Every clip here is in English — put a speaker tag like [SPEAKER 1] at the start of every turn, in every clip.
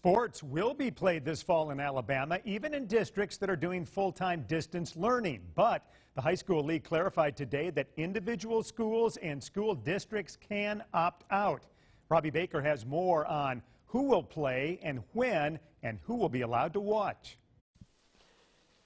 [SPEAKER 1] Sports will be played this fall in Alabama, even in districts that are doing full-time distance learning. But the high school league clarified today that individual schools and school districts can opt out. Robbie Baker has more on who will play and when and who will be allowed to watch.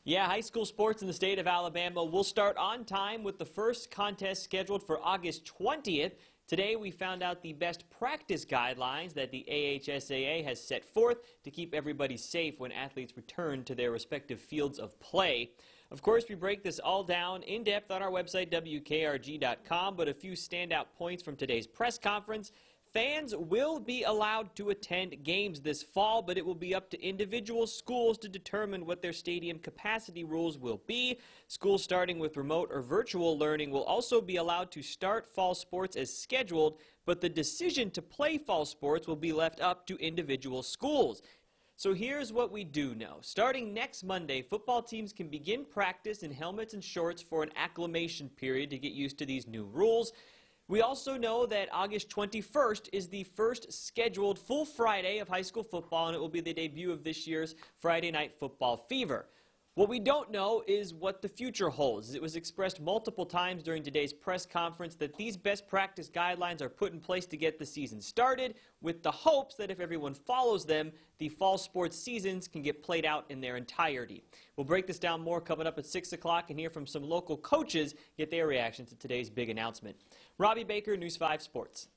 [SPEAKER 2] Yeah, high school sports in the state of Alabama will start on time with the first contest scheduled for August 20th. Today, we found out the best practice guidelines that the AHSAA has set forth to keep everybody safe when athletes return to their respective fields of play. Of course, we break this all down in depth on our website, WKRG.com, but a few standout points from today's press conference. Fans will be allowed to attend games this fall, but it will be up to individual schools to determine what their stadium capacity rules will be. Schools starting with remote or virtual learning will also be allowed to start fall sports as scheduled, but the decision to play fall sports will be left up to individual schools. So here's what we do know. Starting next Monday, football teams can begin practice in helmets and shorts for an acclimation period to get used to these new rules. We also know that August 21st is the first scheduled full Friday of high school football, and it will be the debut of this year's Friday Night Football Fever. What we don't know is what the future holds. It was expressed multiple times during today's press conference that these best practice guidelines are put in place to get the season started with the hopes that if everyone follows them, the fall sports seasons can get played out in their entirety. We'll break this down more coming up at 6 o'clock and hear from some local coaches, get their reaction to today's big announcement. Robbie Baker, News 5 Sports.